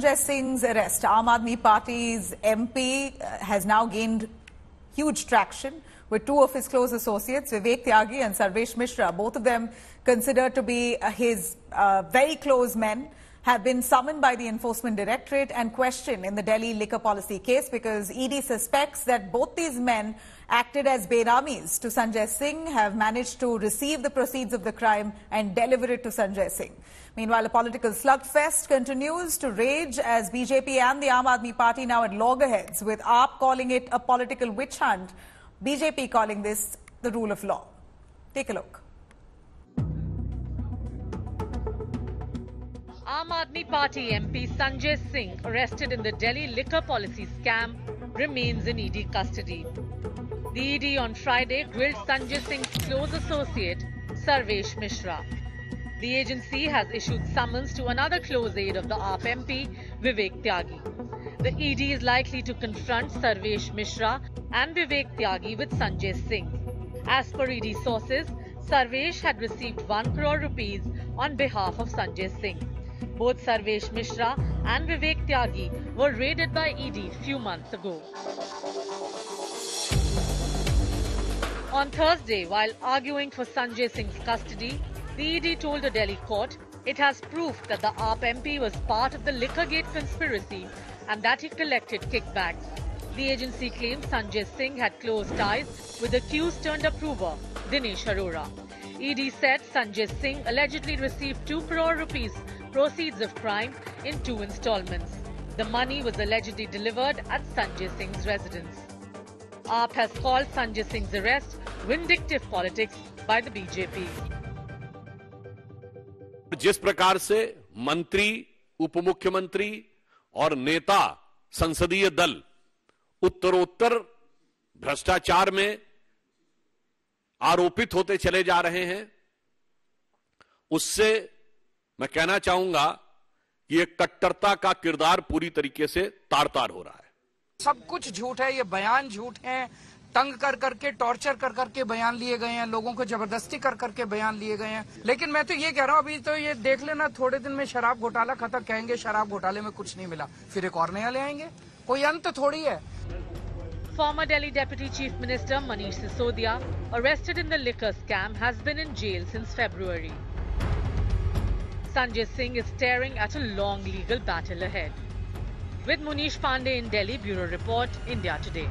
Sanjay Singh's arrest, Aam Aadmi Party's MP, uh, has now gained huge traction with two of his close associates, Vivek Tyagi and Sarvesh Mishra, both of them considered to be uh, his uh, very close men, have been summoned by the Enforcement Directorate and questioned in the Delhi liquor policy case because ED suspects that both these men acted as Benamis to Sanjay Singh, have managed to receive the proceeds of the crime and deliver it to Sanjay Singh. Meanwhile, a political slugfest continues to rage as BJP and the Aam Aadmi Party now at loggerheads, with AAP calling it a political witch hunt, BJP calling this the rule of law. Take a look. Aam Aadmi Party MP Sanjay Singh, arrested in the Delhi liquor policy scam, remains in ED custody. The ED on Friday grilled Sanjay Singh's close associate, Sarvesh Mishra. The agency has issued summons to another close aide of the AAP MP, Vivek Tyagi. The ED is likely to confront Sarvesh Mishra and Vivek Tyagi with Sanjay Singh. As per ED sources, Sarvesh had received 1 crore rupees on behalf of Sanjay Singh. Both Sarvesh Mishra and Vivek Tyagi were raided by ED few months ago. On Thursday, while arguing for Sanjay Singh's custody, the ED told a Delhi court it has proof that the AAP MP was part of the Liquorgate conspiracy and that he collected kickbacks. The agency claims Sanjay Singh had close ties with accused turned approver Dinesh Arora. ED said Sanjay Singh allegedly received 2 crore rupees proceeds of crime in two installments. The money was allegedly delivered at Sanjay Singh's residence. AAP has called Sanjay Singh's arrest vindictive politics by the BJP. जिस प्रकार से मंत्री उप मुख्यमंत्री और नेता संसदीय दल उत्तरोत्तर भ्रष्टाचार में आरोपित होते चले जा रहे हैं। उससे मैं कहना चाहूँगा कि ये कट्टरता का किरदार पूरी तरीके से तार तार हो रहा है। सब कुछ झूठ है, ये बयान झूठ है। तंग कर करके, टॉर्चर कर करके बयान लिए गए हैं, लोगों को ज़बरदस्ती कर करके बयान लिए गए हैं। लेकिन मैं तो ये कह रहा हूँ, अभी तो ये देख लेना, थोड़े दिन में शराब घोटाला खत्म, कहेंगे शराब घोटाले में कुछ नहीं मिला, फिर एक और नया ले आएँगे। कोई अंत थोड़ी है। Former Delhi Deputy Chief Minister Manish Sisodia, arrested in the liquor scam, has been in jail since February. Sanjay Singh is staring at a long legal battle ahead. With Munish Pandey in Delhi, Bureau Report, India Today.